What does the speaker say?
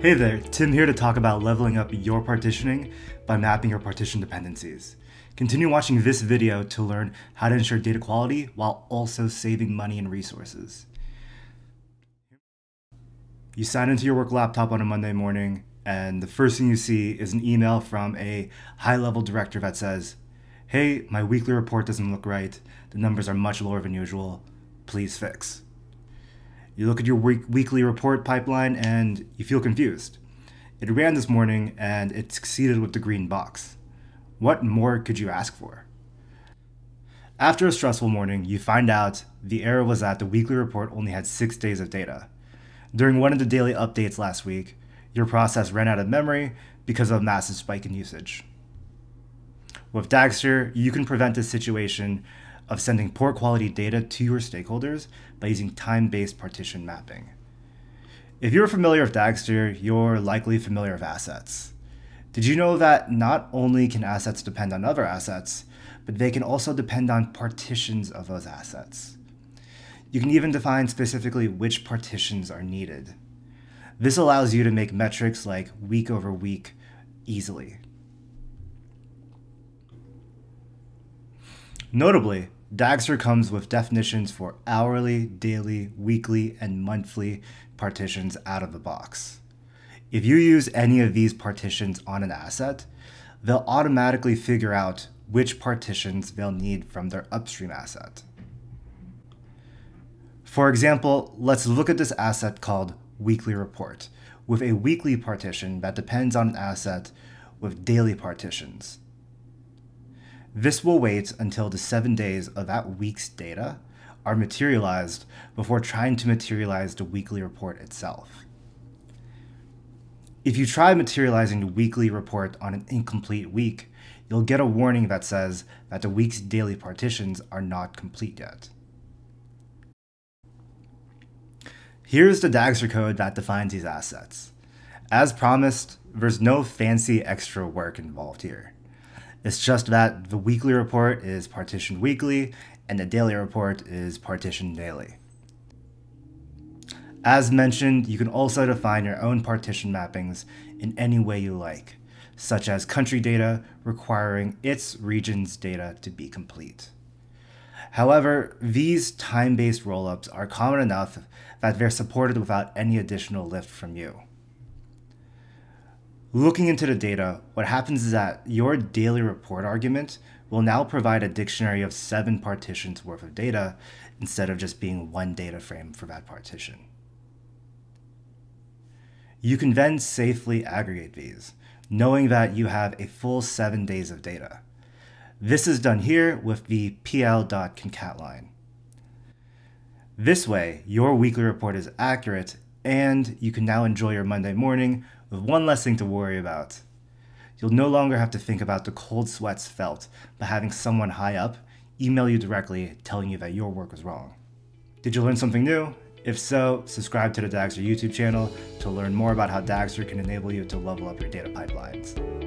Hey there, Tim here to talk about leveling up your partitioning by mapping your partition dependencies. Continue watching this video to learn how to ensure data quality while also saving money and resources. You sign into your work laptop on a Monday morning, and the first thing you see is an email from a high level director that says, Hey, my weekly report doesn't look right. The numbers are much lower than usual. Please fix. You look at your week- weekly report pipeline and you feel confused. It ran this morning and it succeeded with the green box. What more could you ask for? After a stressful morning, you find out the error was that the weekly report only had six days of data. During one of the daily updates last week, your process ran out of memory because of a massive spike in usage. With Dagster, you can prevent this situation of sending poor quality data to your stakeholders by using time-based partition mapping. If you're familiar with Dagster, you're likely familiar with assets. Did you know that not only can assets depend on other assets, but they can also depend on partitions of those assets? You can even define specifically which partitions are needed. This allows you to make metrics like week over week easily. Notably, Dagster comes with definitions for hourly, daily, weekly, and monthly partitions out of the box. If you use any of these partitions on an asset, they'll automatically figure out which partitions they'll need from their upstream asset. For example, let's look at this asset called weekly report with a weekly partition that depends on an asset with daily partitions. This will wait until the seven days of that week's data are materialized before trying to materialize the weekly report itself. If you try materializing the weekly report on an incomplete week, you'll get a warning that says that the week's daily partitions are not complete yet. Here's the Dagster code that defines these assets. As promised, there's no fancy extra work involved here. It's just that the weekly report is partitioned weekly and the daily report is partitioned daily. As mentioned, you can also define your own partition mappings in any way you like, such as country data requiring its region's data to be complete. However, these time-based rollups are common enough that they're supported without any additional lift from you. Looking into the data, what happens is that your daily report argument will now provide a dictionary of seven partitions worth of data instead of just being one data frame for that partition. You can then safely aggregate these, knowing that you have a full seven days of data. This is done here with the pl.concat line. This way, your weekly report is accurate and you can now enjoy your Monday morning with one less thing to worry about. You'll no longer have to think about the cold sweats felt by having someone high up email you directly telling you that your work was wrong. Did you learn something new? If so, subscribe to the Dagster YouTube channel to learn more about how Dagster can enable you to level up your data pipelines.